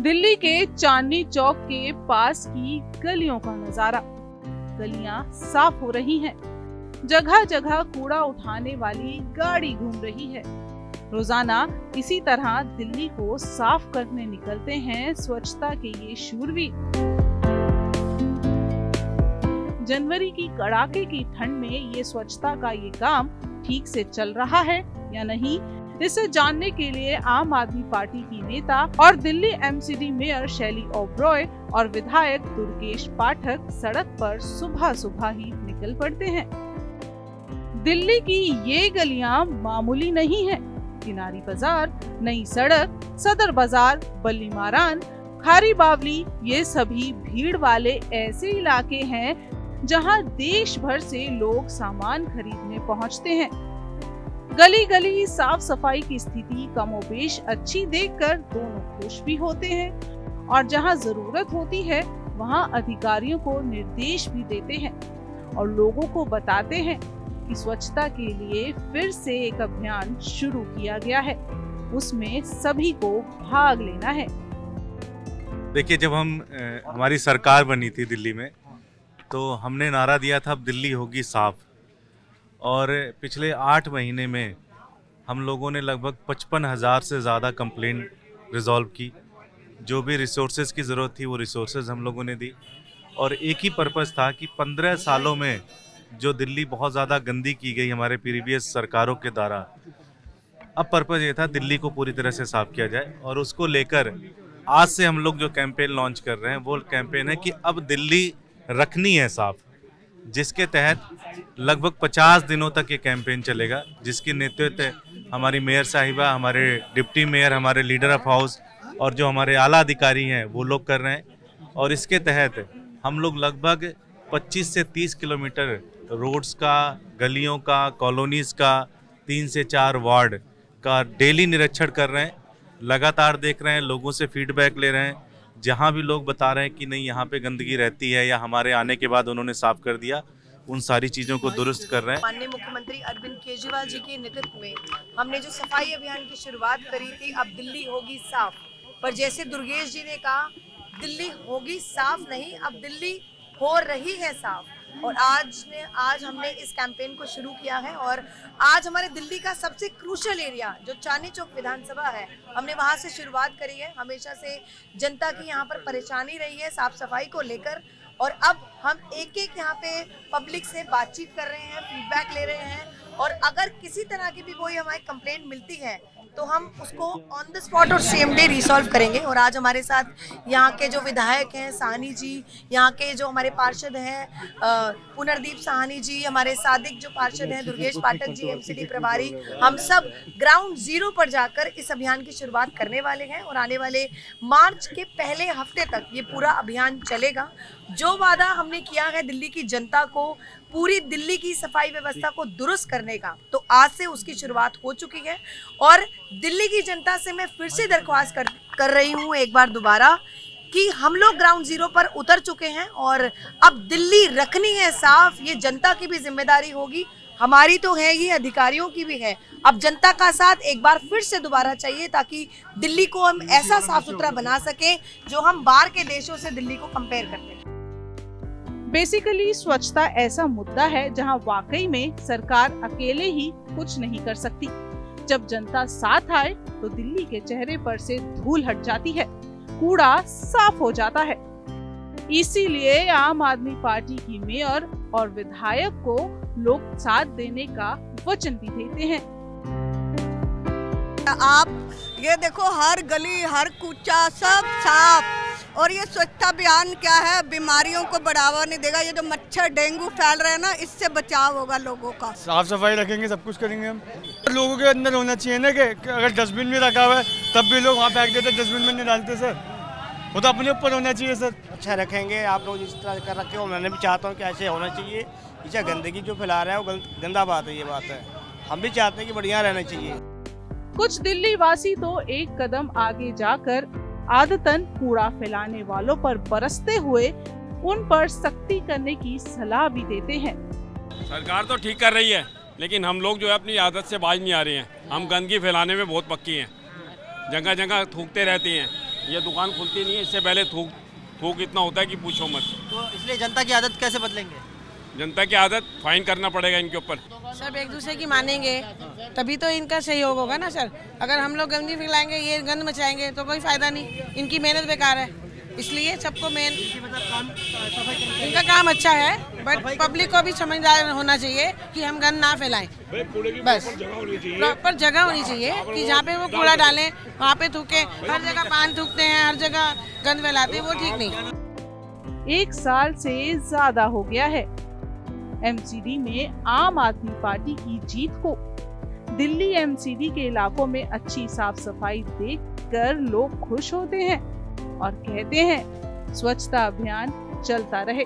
दिल्ली के चांदनी चौक के पास की गलियों का नज़ारा। गलियाँ साफ़ हो रही हैं। जगह जगह कूड़ा उठाने वाली गाड़ी घूम रही है। रोज़ाना इसी तरह दिल्ली को साफ़ करने निकलते हैं स्वच्छता के ये शूरवीर। जनवरी की कड़ाके की ठंड में ये स्वच्छता का ये काम ठीक से चल रहा है या नहीं इसे जानने के लिए आम आदमी पार्टी की नेता और दिल्ली एमसीडी मेयर शैली ओब्रॉय और विधायक दुर्गेश पाठक सड़क पर सुबह सुबह ही निकल पड़ते हैं। दिल्ली की ये गलियाँ मामूली नहीं है। किनारी बाज़ार, नई सड़क, सदर बाज़ार बल्ली मारान खारी बावली, ये सभी भीड़ वाले ऐसे इलाके हैं जहाँ देश भर से लोग सामान खरीदने पहुँचते हैं। गली गली साफ़ सफ़ाई की स्थिति कमोबेश अच्छी देखकर दोनों खुश भी होते हैं। और जहाँ ज़रूरत होती है वहाँ अधिकारियों को निर्देश भी देते हैं और लोगों को बताते हैं कि स्वच्छता के लिए फिर से एक अभियान शुरू किया गया है। उसमें सभी को भाग लेना है। देखिए जब हम हमारी सरकार बनी थी दिल्ली में तो हमने नारा दिया था अब दिल्ली होगी साफ़। और पिछले आठ महीने में हम लोगों ने लगभग पचपन हज़ार से ज़्यादा कंप्लेन रिजॉल्व की। जो भी रिसोर्सेज की ज़रूरत थी, वो रिसोर्सेज हम लोगों ने दी। और एक ही पर्पज़ था कि पंद्रह सालों में जो दिल्ली बहुत ज़्यादा गंदी की गई हमारे प्रीवियस सरकारों के द्वारा, अब पर्पज़ ये था दिल्ली को पूरी तरह से साफ़ किया जाए और उसको लेकर आज से हम लोग जो कैंपेन लॉन्च कर रहे हैं, वो कैंपेन है कि अब दिल्ली रखनी है साफ़। जिसके तहत लगभग 50 दिनों तक ये कैंपेन चलेगा, जिसकी नेतृत्व हमारी मेयर साहिबा, हमारे डिप्टी मेयर हमारे लीडर ऑफ़ हाउस और जो हमारे आला अधिकारी हैं, वो लोग कर रहे हैं। और इसके तहत हम लोग लगभग 25 से 30 किलोमीटर रोड्स का, गलियों का कॉलोनीज़ का, तीन से चार वार्ड का डेली निरीक्षण कर रहे हैं। लगातार देख रहे हैं, लोगों से फीडबैक ले रहे हैं। जहाँ भी लोग बता रहे हैं कि नहीं, यहाँ पे गंदगी रहती है या हमारे आने के बाद उन्होंने साफ़ कर दिया, उन सारी चीज़ों को दुरुस्त कर रहे हैं। माननीय मुख्यमंत्री अरविंद केजरीवाल जी के नेतृत्व में हमने जो सफ़ाई अभियान की शुरुआत करी थी, अब दिल्ली होगी साफ़। पर जैसे दुर्गेश जी ने कहा, दिल्ली होगी साफ़ नहीं, अब दिल्ली हो रही है साफ़। और आज ने, आज हमने इस कैंपेन को शुरू किया है और आज हमारे दिल्ली का सबसे क्रूशल एरिया जो चांदी चौक विधानसभा है, हमने वहाँ से शुरुआत करी है। हमेशा से जनता की यहाँ पर परेशानी रही है साफ़ सफ़ाई को लेकर और अब हम एक एक यहाँ पे पब्लिक से बातचीत कर रहे हैं फीडबैक ले रहे हैं और अगर किसी तरह की भी कोई हमारी कंप्लेंट मिलती है तो हम उसको ऑन द स्पॉट और सेम डे रिसॉल्व करेंगे। और आज हमारे साथ यहाँ के जो विधायक हैं, साहनी जी, यहाँ के जो हमारे पार्षद हैं पुनर्दीप साहनी जी, हमारे सादिक जो पार्षद हैं, दुर्गेश पाठक जी एमसीडी प्रभारी, हम सब ग्राउंड ज़ीरो पर जाकर इस अभियान की शुरुआत करने वाले हैं। और आने वाले मार्च के पहले हफ़्ते तक ये पूरा अभियान चलेगा। जो वादा हमने किया है दिल्ली की जनता को पूरी दिल्ली की सफ़ाई व्यवस्था को दुरुस्त करने का तो आज से उसकी शुरुआत हो चुकी है। और दिल्ली की जनता से मैं फिर से दरख्वास्त कर कर रही हूँ एक बार दोबारा कि हम लोग ग्राउंड ज़ीरो पर उतर चुके हैं और अब दिल्ली रखनी है साफ़ ये जनता की भी ज़िम्मेदारी होगी हमारी तो है ही अधिकारियों की भी है। अब जनता का साथ एक बार फिर से दोबारा चाहिए ताकि दिल्ली को हम ऐसा साफ़ सुथरा बना सकें जो हम बाहर के देशों से दिल्ली को कंपेयर करते हैं। बेसिकली स्वच्छता ऐसा मुद्दा है जहाँ वाकई में सरकार अकेले ही कुछ नहीं कर सकती। जब जनता साथ आए तो दिल्ली के चेहरे पर से धूल हट जाती है, कूड़ा साफ़ हो जाता है। इसीलिए आम आदमी पार्टी की मेयर और विधायक को लोग साथ देने का वचन भी देते हैं। आप ये देखो, हर गली, हर कूचा सब साफ़। और ये स्वच्छता अभियान क्या है? बीमारियों को बढ़ावा नहीं देगा। ये जो मच्छर डेंगू फैल रहे हैं ना इससे बचाव होगा लोगों का। साफ़ सफ़ाई रखेंगे सब कुछ करेंगे हम। लोगों के अंदर होना चाहिए ना कि अगर डस्टबिन में रखा हुआ है तब भी लोग वहाँ फेंक देते डस्टबिन में नहीं डालते सर। वो तो अपने ऊपर होना चाहिए सर। अच्छा रखेंगे आप लोग जिस तरह कर रखे हो मैंने भी चाहता हूँ कि ऐसे होना चाहिए। इसे गंदगी जो फैला रहा है वो गंदा बात है ये बात है। हम भी चाहते हैं कि बढ़िया रहना चाहिए। कुछ दिल्ली वासी तो एक कदम आगे जाकर आदतन कूड़ा फैलाने वालों पर बरसते हुए उन पर सख्ती करने की सलाह भी देते हैं। सरकार तो ठीक कर रही है लेकिन हम लोग जो है अपनी आदत से बाज नहीं आ रहे हैं। हम गंदगी फैलाने में बहुत पक्की हैं। जगह जगह थूकते रहते हैं। ये दुकान खुलती नहीं है इससे पहले थूक थूक इतना होता है कि पूछो मत। तो इसलिए जनता की आदत कैसे बदलेंगे? जनता की आदत फाइन करना पड़ेगा इनके ऊपर। सब एक दूसरे की मानेंगे। तभी तो इनका सहयोग होगा ना सर। अगर हम लोग गंदगी फैलाएँगे ये गंद मचाएँगे तो कोई फ़ायदा नहीं। इनकी मेहनत बेकार है। इसलिए सबको मेन इनका काम अच्छा है बट पब्लिक को भी समझदार होना चाहिए कि हम गंद ना फैलाएँ। बस। प्रॉपर जगह होनी चाहिए कि जहाँ पे वो कूड़ा डालें वहाँ पे थूके। हर जगह पान थूकते हैं हर जगह गंद फैलाते हैं वो ठीक नहीं। एक साल से ज़्यादा हो गया है। एमसीडी में आम आदमी पार्टी की जीत को। दिल्ली एमसीडी के इलाकों में अच्छी साफ़ सफ़ाई देखकर लोग खुश होते हैं और कहते हैं, स्वच्छता अभियान चलता रहे।